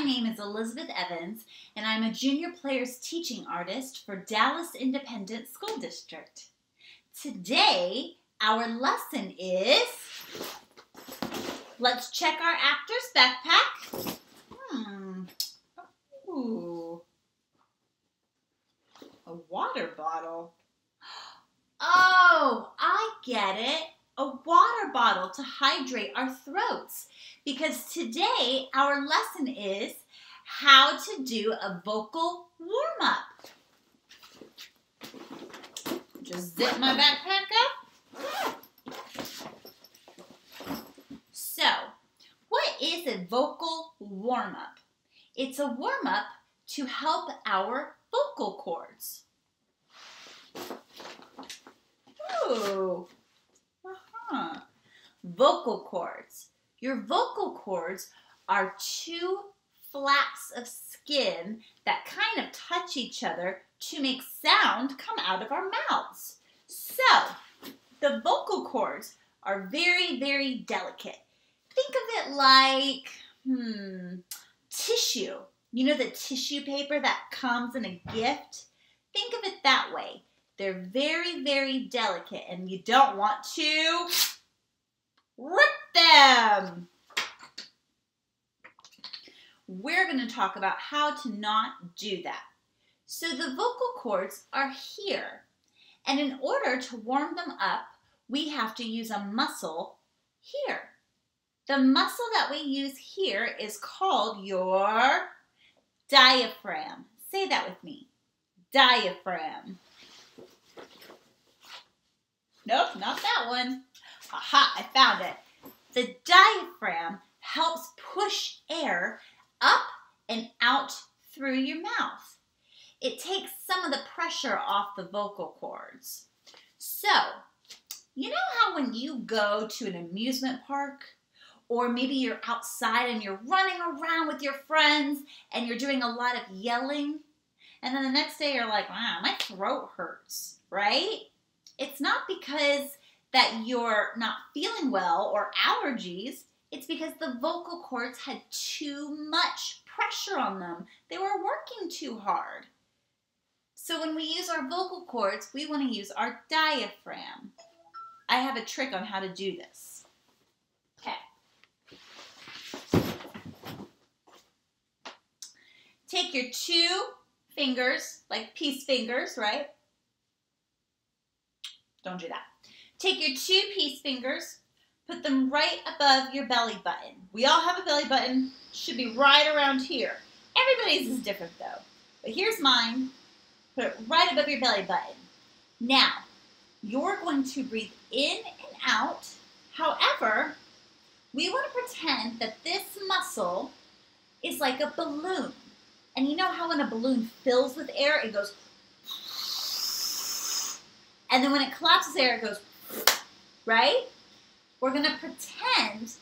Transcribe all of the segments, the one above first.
My name is Elizabeth Evans, and I'm a junior players teaching artist for Dallas Independent School District. Today, our lesson is let's check our actor's backpack. Hmm. Ooh. A water bottle. Oh, I get it. A water bottle to hydrate our throats. Because today our lesson is how to do a vocal warm up. Just zip my backpack up. So, what is a vocal warm up? It's a warm up to help our vocal cords. Ooh. Uh-huh. Vocal cords. Your vocal cords are two flaps of skin that kind of touch each other to make sound come out of our mouths. So, the vocal cords are very, very delicate. Think of it like, hmm, tissue. You know the tissue paper that comes in a gift? Think of it that way. They're very, very delicate and you don't want to rip them. We're going to talk about how to not do that. So the vocal cords are here. And in order to warm them up, we have to use a muscle here. The muscle that we use here is called your diaphragm. Say that with me. Diaphragm. Nope, not that one. Aha, I found it. The diaphragm helps push air up and out through your mouth. It takes some of the pressure off the vocal cords. So, you know how when you go to an amusement park, or maybe you're outside and you're running around with your friends and you're doing a lot of yelling, and then the next day you're like, wow, my throat hurts, right? It's not because that you're not feeling well or allergies. It's because the vocal cords had too much pressure on them. They were working too hard. So when we use our vocal cords, we want to use our diaphragm. I have a trick on how to do this. Okay. Take your two fingers, like peace fingers, right? Don't do that. Take your two peace fingers, put them right above your belly button. We all have a belly button, should be right around here. Everybody's is different though. But here's mine. Put it right above your belly button. Now, you're going to breathe in and out. However, we want to pretend that this muscle is like a balloon. And you know how when a balloon fills with air, it goes, and then when it collapses air, it goes, right? We're going to pretend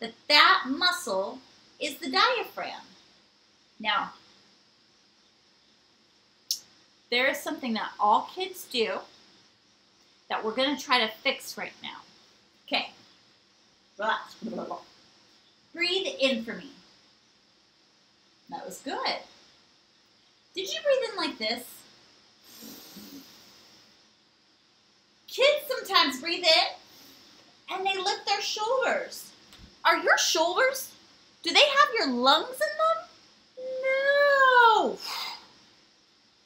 that that muscle is the diaphragm. Now, there is something that all kids do that we're going to try to fix right now. Okay. Relax. Breathe in for me. That was good. Did you breathe in like this? Kids sometimes breathe in and they lift their shoulders. Are your shoulders, do they have your lungs in them? No.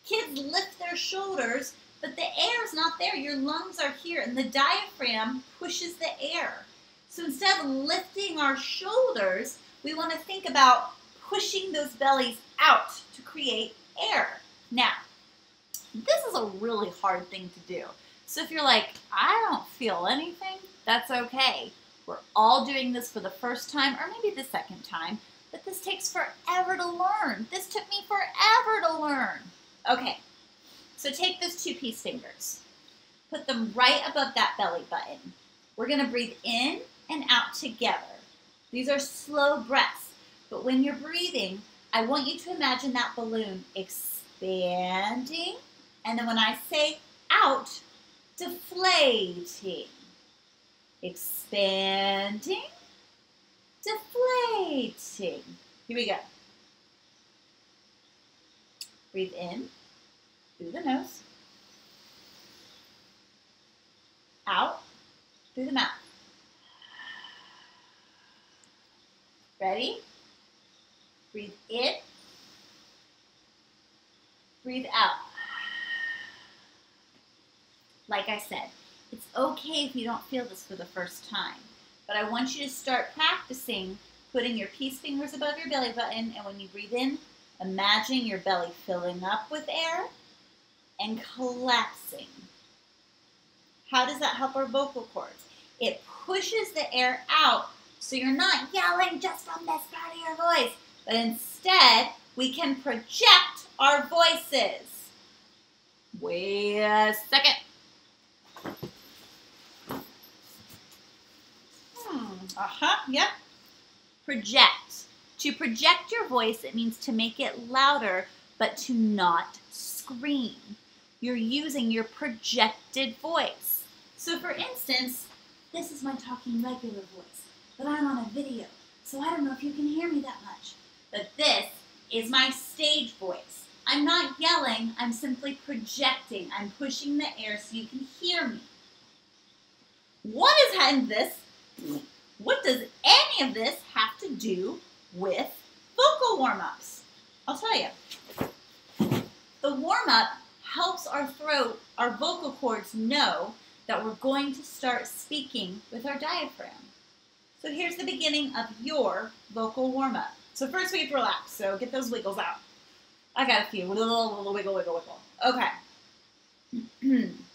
Kids lift their shoulders, but the air is not there. Your lungs are here, and the diaphragm pushes the air. So instead of lifting our shoulders, we want to think about pushing those bellies out to create air. Now, this is a really hard thing to do. So if you're like, I don't feel anything, that's okay. We're all doing this for the first time or maybe the second time, but this takes forever to learn. This took me forever to learn. Okay, so take those two peace fingers. Put them right above that belly button. We're to breathe in and out together. These are slow breaths, but when you're breathing, I want you to imagine that balloon expanding, and then when I say out, deflating, expanding, deflating. Here we go. Breathe in through the nose. Out through the mouth. Ready? Breathe in. Breathe out. Like I said, it's okay if you don't feel this for the first time, but I want you to start practicing putting your peace fingers above your belly button, and when you breathe in, imagine your belly filling up with air and collapsing. How does that help our vocal cords? It pushes the air out so you're not yelling just from this part of your voice, but instead we can project our voices. Wait a second. Hmm, uh-huh, yep. Project. To project your voice, it means to make it louder, but to not scream. You're using your projected voice. So for instance, this is my talking regular voice but I'm on a video, so I don't know if you can hear me that much. But this is my stage voice. I'm not yelling, I'm simply projecting. I'm pushing the air so you can hear me. What is in this? What does any of this have to do with vocal warm-ups? I'll tell you. The warm-up helps our throat, our vocal cords know that we're going to start speaking with our diaphragm. So here's the beginning of your vocal warm-up. So first we have to relax, so get those wiggles out. I got a few. Wiggle, wiggle, wiggle, wiggle. Okay.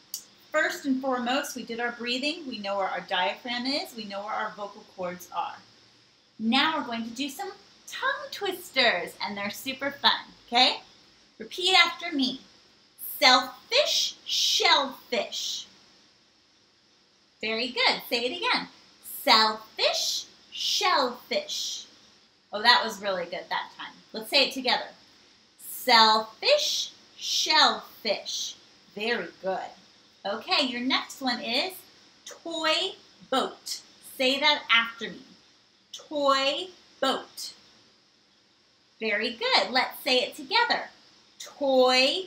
First and foremost, we did our breathing. We know where our diaphragm is. We know where our vocal cords are. Now we're going to do some tongue twisters, and they're super fun, okay? Repeat after me. Selfish, shellfish. Very good. Say it again. Selfish, shellfish. Oh, that was really good that time. Let's say it together. Selfish, shellfish. Very good. Okay, your next one is toy boat. Say that after me. Toy boat. Very good. Let's say it together. Toy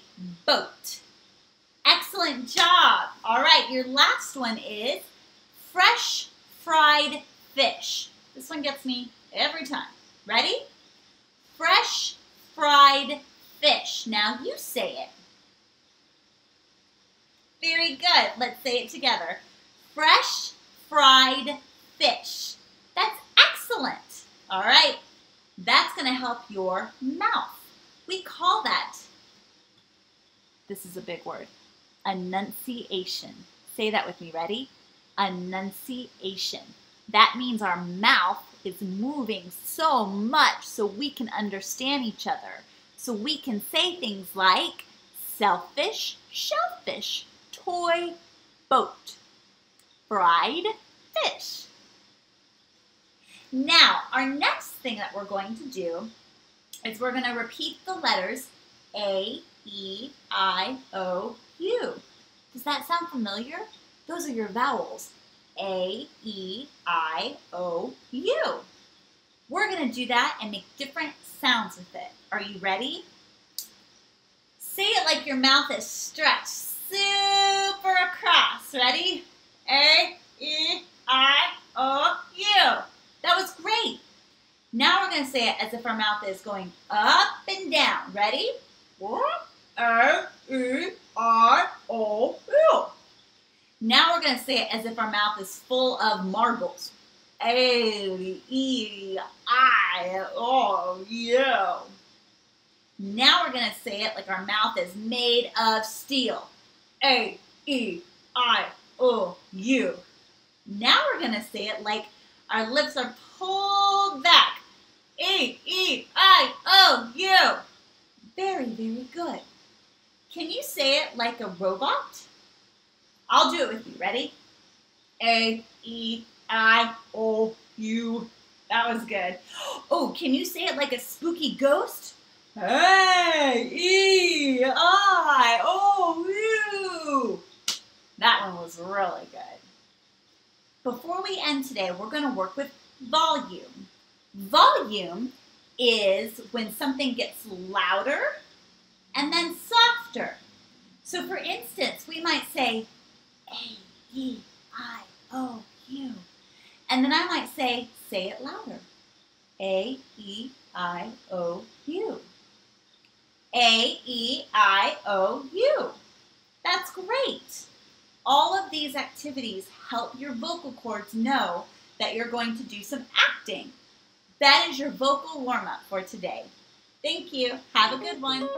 boat. Excellent job. All right, your last one is fresh fried fish. This one gets me every time. Ready? Fresh fried fish. Now you say it. Very good. Let's say it together. Fresh fried fish. That's excellent. All right. That's going to help your mouth. We call that, this is a big word, enunciation. Say that with me. Ready? enunciation. That means our mouth is moving so much so we can understand each other. So we can say things like selfish, shellfish, toy, boat, fried fish. Now, our next thing that we're going to do is we're going to repeat the letters A, E, I, O, U. Does that sound familiar? Those are your vowels. A, E, I, O, U. We're going to do that and make different sounds with it. Are you ready? Say it like your mouth is stretched super across. Ready? A, E, I, O, U. That was great. Now we're going to say it as if our mouth is going up and down. Ready? A, E, I, O, U. Now we're going to say it as if our mouth is full of marbles. A, E, I, O, U. Now we're going to say it like our mouth is made of steel. A, E, I, O, U. Now we're going to say it like our lips are pulled back. E, E, I, O, U. Very, very good. Can you say it like a robot? I'll do it with you. Ready? A, E, I, O, U. That was good. Oh, can you say it like a spooky ghost? A, E, I, O, U. That one was really good. Before we end today, we're going to work with volume. Volume is when something gets louder and then softer. So for instance, we might say A, E, I, O, U. And then I might say, say it louder. A, E, I, O, U. A, E, I, O, U. That's great. All of these activities help your vocal cords know that you're going to do some acting. That is your vocal warm up for today. Thank you. Have a good one.